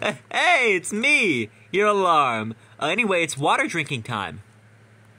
hey, it's me, your alarm. Uh, anyway, it's water drinking time.